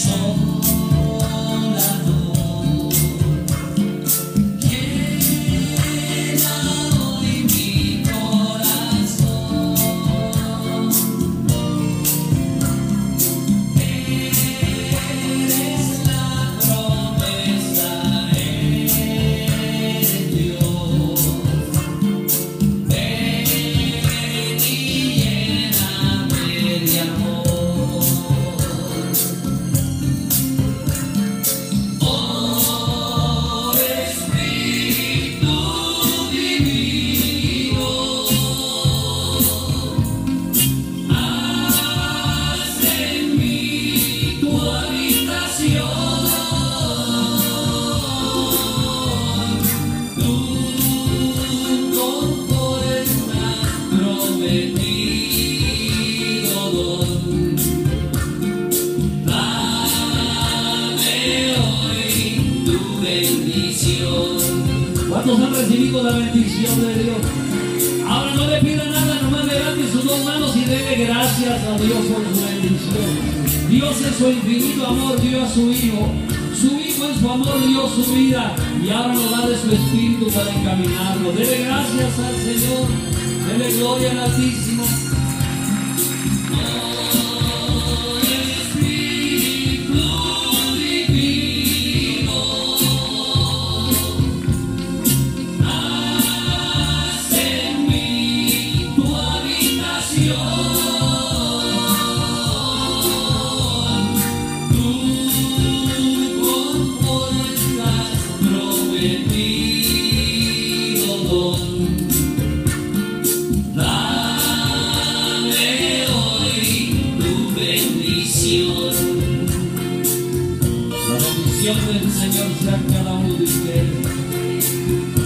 song. ¿Cuántos han recibido la bendición de Dios? Ahora no le pida nada, nomás levante sus dos manos y dele gracias a Dios por su bendición. Dios en su infinito amor dio a su Hijo. Su Hijo en su amor dio su vida y ahora nos da de su Espíritu para encaminarlo. Dele gracias al Señor. Dele gloria al Altísimo. izquierda el Señor se ha acabado de usted.